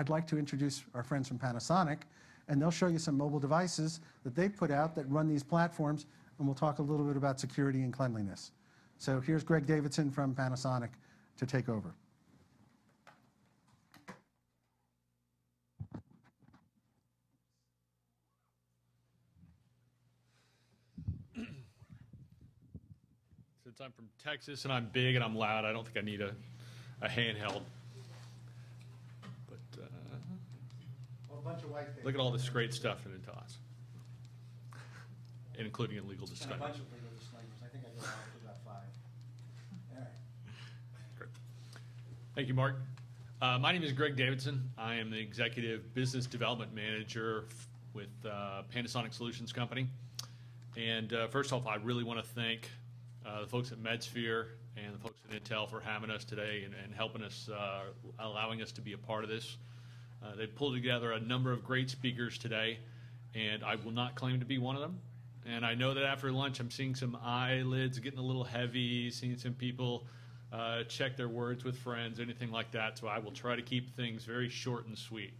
I'd like to introduce our friends from Panasonic, and they'll show you some mobile devices that they've put out that run these platforms, and we'll talk a little bit about security and cleanliness. So here's Greg Davidson from Panasonic to take over. Since I'm from Texas and I'm big and I'm loud, I don't think I need a, a handheld. But uh, a bunch of white look at all this great stuff in Natas, including illegal disclaimers. of legal disclaimers. I think I go to about five. All right. Great. Thank you, Mark. Uh, my name is Greg Davidson. I am the Executive Business Development Manager f- with uh, Panasonic Solutions Company. And uh, first off, I really want to thank uh, the folks at Medsphere and the folks at Intel for having us today and, and helping us, uh, allowing us to be a part of this. Uh, they pulled together a number of great speakers today, and I will not claim to be one of them. And I know that after lunch, I'm seeing some eyelids getting a little heavy, seeing some people uh, check their words with friends, anything like that. So I will try to keep things very short and sweet.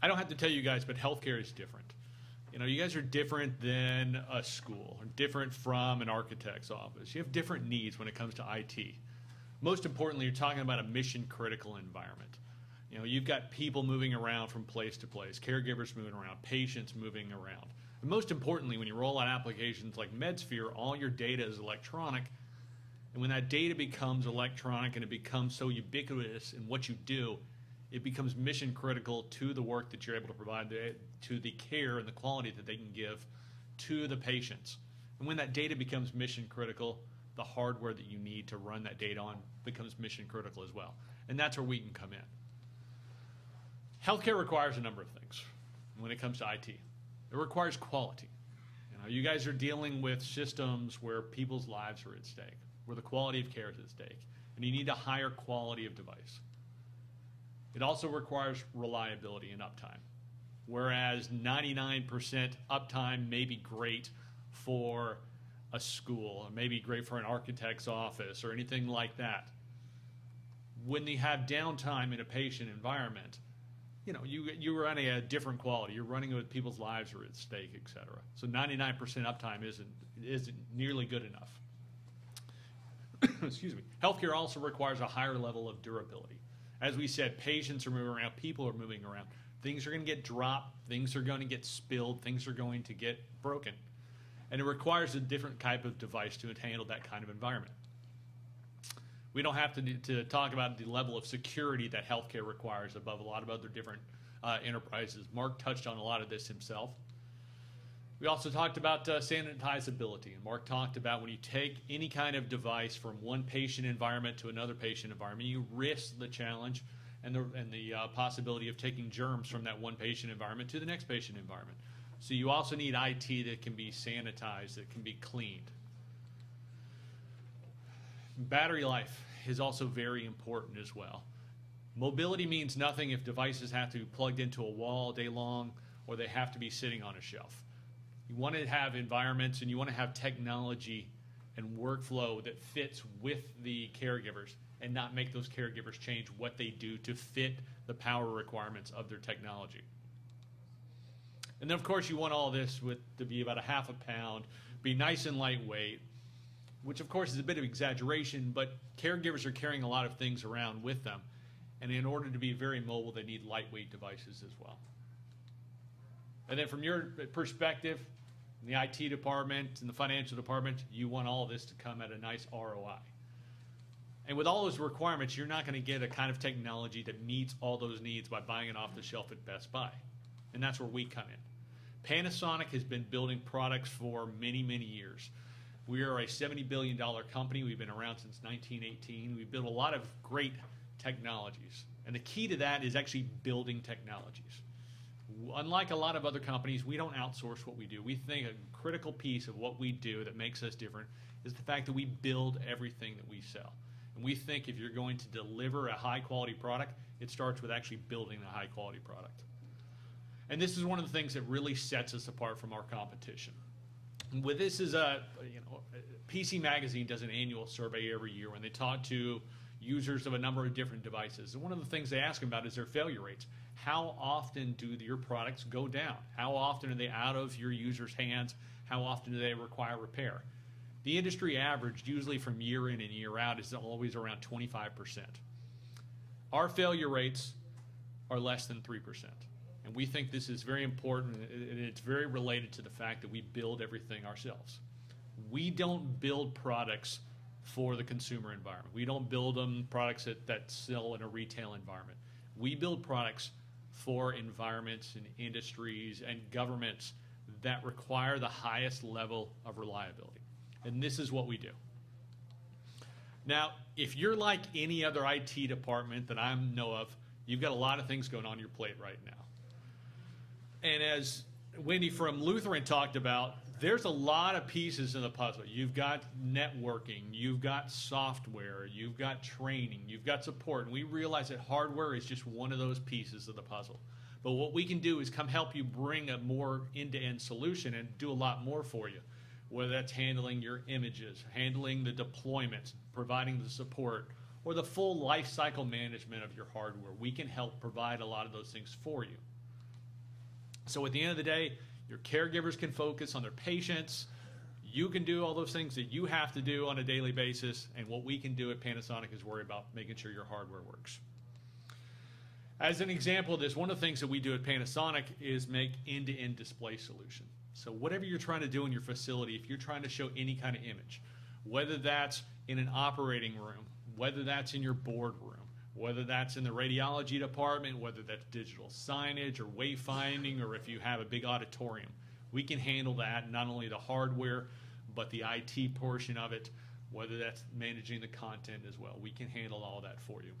I don't have to tell you guys, but healthcare is different. You know, you guys are different than a school, or different from an architect's office. You have different needs when it comes to IT. Most importantly, you're talking about a mission critical environment. You know, you've got people moving around from place to place, caregivers moving around, patients moving around. And most importantly, when you roll out applications like Medsphere, all your data is electronic. And when that data becomes electronic and it becomes so ubiquitous in what you do, it becomes mission critical to the work that you're able to provide, to the care and the quality that they can give to the patients. And when that data becomes mission critical, the hardware that you need to run that data on becomes mission critical as well. And that's where we can come in. Healthcare requires a number of things when it comes to IT. It requires quality. You know, you guys are dealing with systems where people's lives are at stake, where the quality of care is at stake, and you need a higher quality of device. It also requires reliability and uptime. Whereas 99% uptime may be great for a school, or maybe great for an architect's office or anything like that. When you have downtime in a patient environment, you know, you, you're running a different quality. You're running with people's lives are at stake, et cetera. So 99% uptime isn't, isn't nearly good enough. Excuse me. Healthcare also requires a higher level of durability. As we said, patients are moving around, people are moving around. Things are going to get dropped, things are going to get spilled, things are going to get broken. And it requires a different type of device to handle that kind of environment. We don't have to, to talk about the level of security that healthcare requires above a lot of other different uh, enterprises. Mark touched on a lot of this himself. We also talked about uh, sanitizability, and Mark talked about when you take any kind of device from one patient environment to another patient environment, you risk the challenge and the, and the uh, possibility of taking germs from that one patient environment to the next patient environment. So you also need IT that can be sanitized, that can be cleaned. Battery life is also very important as well. Mobility means nothing if devices have to be plugged into a wall all day long or they have to be sitting on a shelf. You want to have environments and you want to have technology and workflow that fits with the caregivers and not make those caregivers change what they do to fit the power requirements of their technology. And then, of course, you want all this with to be about a half a pound, be nice and lightweight, which, of course, is a bit of exaggeration, but caregivers are carrying a lot of things around with them. And in order to be very mobile, they need lightweight devices as well. And then, from your perspective, in the IT department and the financial department, you want all this to come at a nice ROI. And with all those requirements, you're not going to get a kind of technology that meets all those needs by buying it off the shelf at Best Buy. And that's where we come in. Panasonic has been building products for many, many years. We are a $70 billion company. We've been around since 1918. We've built a lot of great technologies. And the key to that is actually building technologies. Unlike a lot of other companies, we don't outsource what we do. We think a critical piece of what we do that makes us different is the fact that we build everything that we sell. And we think if you're going to deliver a high quality product, it starts with actually building a high quality product. And this is one of the things that really sets us apart from our competition. With this is a, you know, PC Magazine does an annual survey every year when they talk to users of a number of different devices. And one of the things they ask about is their failure rates. How often do your products go down? How often are they out of your users' hands? How often do they require repair? The industry average, usually from year in and year out, is always around 25%. Our failure rates are less than 3%. And we think this is very important, and it's very related to the fact that we build everything ourselves. We don't build products for the consumer environment. We don't build them products that, that sell in a retail environment. We build products for environments and industries and governments that require the highest level of reliability. And this is what we do. Now, if you're like any other IT department that I know of, you've got a lot of things going on your plate right now. And as Wendy from Lutheran talked about, there's a lot of pieces in the puzzle. You've got networking, you've got software, you've got training, you've got support. And we realize that hardware is just one of those pieces of the puzzle. But what we can do is come help you bring a more end to end solution and do a lot more for you. Whether that's handling your images, handling the deployments, providing the support, or the full life cycle management of your hardware. We can help provide a lot of those things for you. So at the end of the day, your caregivers can focus on their patients. You can do all those things that you have to do on a daily basis, and what we can do at Panasonic is worry about making sure your hardware works. As an example of this, one of the things that we do at Panasonic is make end-to-end display solution. So whatever you're trying to do in your facility, if you're trying to show any kind of image, whether that's in an operating room, whether that's in your boardroom, whether that's in the radiology department, whether that's digital signage or wayfinding, or if you have a big auditorium. We can handle that, not only the hardware, but the IT portion of it, whether that's managing the content as well. We can handle all that for you.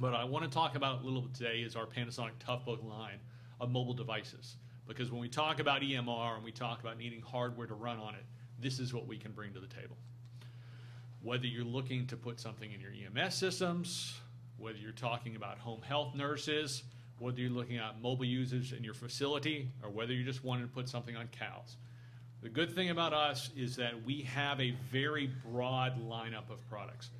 But I want to talk about a little bit today is our Panasonic Toughbook line of mobile devices. Because when we talk about EMR and we talk about needing hardware to run on it, this is what we can bring to the table. Whether you're looking to put something in your EMS systems, whether you're talking about home health nurses, whether you're looking at mobile users in your facility, or whether you just wanted to put something on cows. The good thing about us is that we have a very broad lineup of products.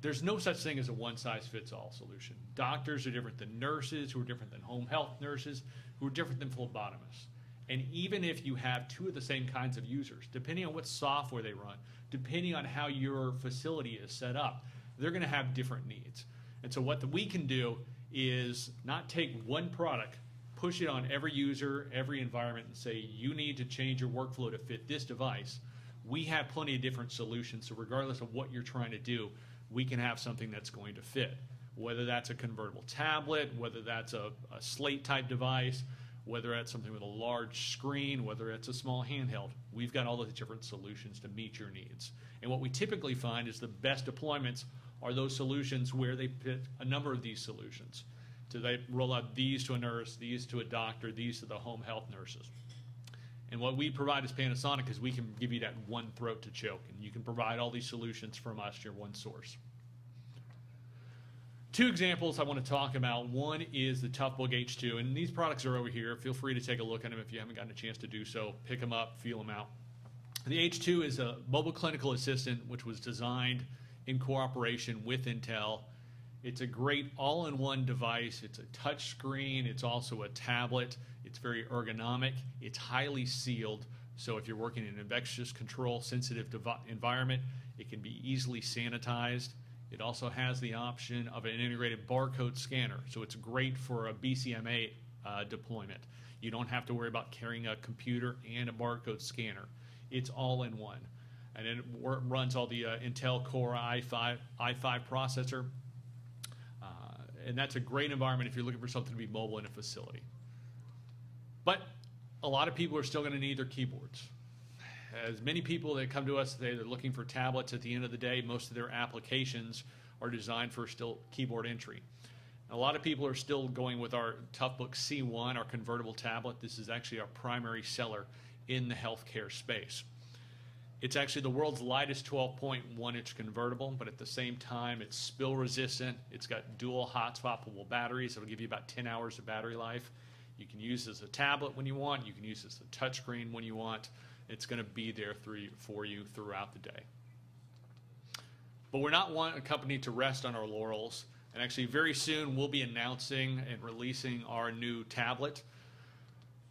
There's no such thing as a one size fits all solution. Doctors are different than nurses, who are different than home health nurses, who are different than phlebotomists. And even if you have two of the same kinds of users, depending on what software they run, depending on how your facility is set up, they're going to have different needs. And so what the, we can do is not take one product, push it on every user, every environment, and say, you need to change your workflow to fit this device. We have plenty of different solutions. So regardless of what you're trying to do, we can have something that's going to fit. Whether that's a convertible tablet, whether that's a, a slate type device, whether that's something with a large screen, whether it's a small handheld, we've got all those different solutions to meet your needs. And what we typically find is the best deployments are those solutions where they put a number of these solutions. Do they roll out these to a nurse, these to a doctor, these to the home health nurses? And what we provide as Panasonic is we can give you that one throat to choke, and you can provide all these solutions from us, your one source. Two examples I want to talk about. One is the Toughbook H2, and these products are over here. Feel free to take a look at them if you haven't gotten a chance to do so. Pick them up, feel them out. The H2 is a mobile clinical assistant which was designed in cooperation with Intel. It's a great all-in-one device. It's a touch screen. It's also a tablet. It's very ergonomic. It's highly sealed. So if you're working in an infectious control sensitive environment, it can be easily sanitized. It also has the option of an integrated barcode scanner. So it's great for a BCMA uh, deployment. You don't have to worry about carrying a computer and a barcode scanner. It's all in one and it runs all the uh, Intel Core i5 i5 processor. Uh, and that's a great environment if you're looking for something to be mobile in a facility. But a lot of people are still going to need their keyboards. As many people that come to us, they're looking for tablets. At the end of the day, most of their applications are designed for still keyboard entry. A lot of people are still going with our Toughbook C1, our convertible tablet. This is actually our primary seller in the healthcare space. It's actually the world's lightest 12.1 inch convertible, but at the same time, it's spill resistant. It's got dual hot swappable batteries. It'll give you about 10 hours of battery life. You can use it as a tablet when you want. You can use as a touchscreen when you want. It's going to be there for you throughout the day. But we're not one a company to rest on our laurels. And actually, very soon we'll be announcing and releasing our new tablet.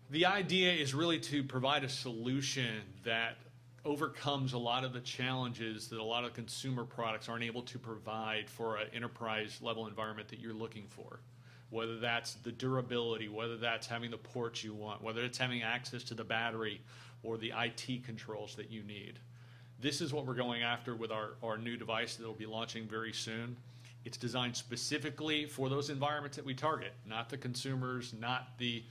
The idea is really to provide a solution that overcomes a lot of the challenges that a lot of consumer products aren't able to provide for an enterprise level environment that you're looking for. Whether that's the durability, whether that's having the ports you want, whether it's having access to the battery or the IT controls that you need. This is what we're going after with our, our new device that will be launching very soon. It's designed specifically for those environments that we target, not the consumers, not the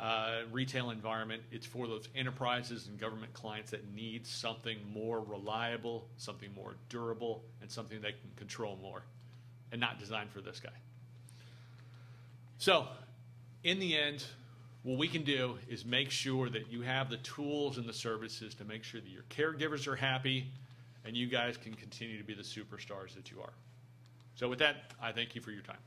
uh, retail environment. It's for those enterprises and government clients that need something more reliable, something more durable, and something they can control more, and not designed for this guy. So, in the end, what we can do is make sure that you have the tools and the services to make sure that your caregivers are happy and you guys can continue to be the superstars that you are. So, with that, I thank you for your time.